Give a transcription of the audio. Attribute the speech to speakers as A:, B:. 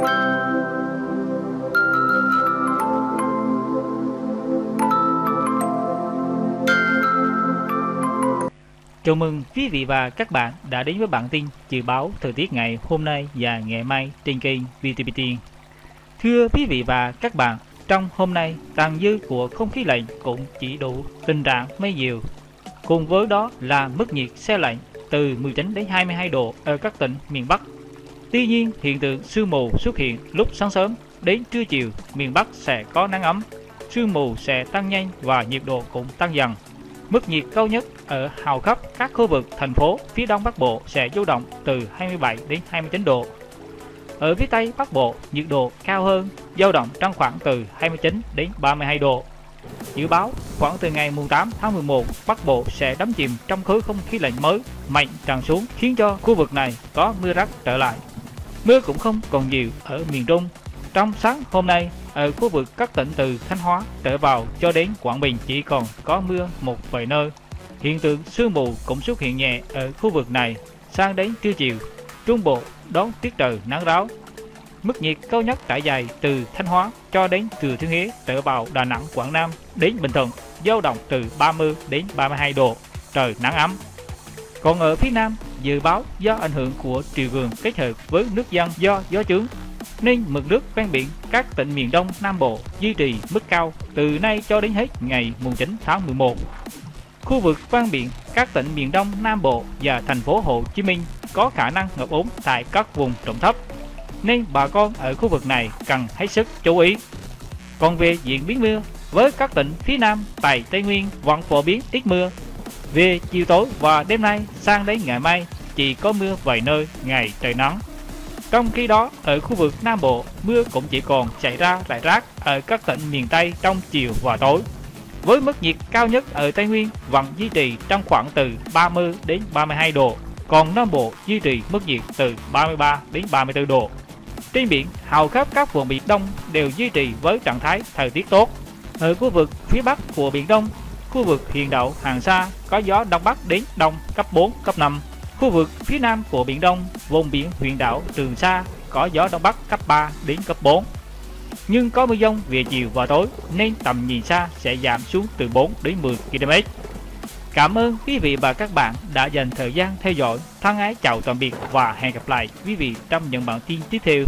A: Chào mừng quý vị và các bạn đã đến với bản tin dự báo thời tiết ngày hôm nay và ngày mai trên kênh VTPT. Thưa quý vị và các bạn, trong hôm nay, tàn dư của không khí lạnh cũng chỉ đủ tình trạng mây nhiều. Cùng với đó là mức nhiệt xe lạnh từ 19 đến 22 độ ở các tỉnh miền Bắc. Tuy nhiên, hiện tượng sương mù xuất hiện lúc sáng sớm đến trưa chiều, miền Bắc sẽ có nắng ấm. Sương mù sẽ tăng nhanh và nhiệt độ cũng tăng dần. Mức nhiệt cao nhất ở hầu khắp các khu vực thành phố phía Đông Bắc Bộ sẽ dao động từ 27 đến 29 độ. Ở phía Tây Bắc Bộ, nhiệt độ cao hơn, dao động trong khoảng từ 29 đến 32 độ. Dự báo khoảng từ ngày 8 tháng 11, Bắc Bộ sẽ đắm chìm trong khối không khí lạnh mới mạnh tràn xuống khiến cho khu vực này có mưa rắc trở lại. Mưa cũng không còn nhiều ở miền Trung. Trong sáng hôm nay, ở khu vực các tỉnh từ Thanh Hóa trở vào cho đến Quảng Bình chỉ còn có mưa một vài nơi. Hiện tượng sương mù cũng xuất hiện nhẹ ở khu vực này. Sang đến trưa chiều, Trung Bộ đón tiết trời nắng ráo. Mức nhiệt cao nhất trải dài từ Thanh Hóa cho đến Thừa Thiên Huế trở vào Đà Nẵng, Quảng Nam đến Bình Thuận dao động từ 30 đến 32 độ, trời nắng ấm. Còn ở phía Nam, dự báo do ảnh hưởng của triều cường kết hợp với nước dân do gió trướng nên mực nước ven biển các tỉnh miền Đông Nam Bộ duy trì mức cao từ nay cho đến hết ngày 9 tháng 11. Khu vực ven biển các tỉnh miền Đông Nam Bộ và thành phố Hồ Chí Minh có khả năng ngập úng tại các vùng trũng thấp, nên bà con ở khu vực này cần hết sức chú ý. Còn về diễn biến mưa, với các tỉnh phía Nam tại Tây Nguyên vẫn phổ biến ít mưa. Về chiều tối và đêm nay sang đến ngày mai chỉ có mưa vài nơi, ngày trời nắng. Trong khi đó, ở khu vực Nam Bộ, mưa cũng chỉ còn xảy ra rải rác ở các tỉnh miền Tây trong chiều và tối. Với mức nhiệt cao nhất ở Tây Nguyên vẫn duy trì trong khoảng từ 30 đến 32 độ, còn Nam Bộ duy trì mức nhiệt từ 33 đến 34 độ. Trên biển, hầu khắp các vùng biển Đông đều duy trì với trạng thái thời tiết tốt. Ở khu vực phía Bắc của Biển Đông, khu vực huyện đảo Hoàng Sa có gió Đông Bắc đến Đông cấp 4, cấp 5. Khu vực phía Nam của Biển Đông, vùng biển huyện đảo Trường Sa có gió Đông Bắc cấp 3 đến cấp 4. Nhưng có mưa dông về chiều và tối nên tầm nhìn xa sẽ giảm xuống từ 4 đến 10 km. Cảm ơn quý vị và các bạn đã dành thời gian theo dõi. Thân ái chào tạm biệt và hẹn gặp lại quý vị trong những bản tin tiếp theo.